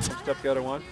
Step the other one.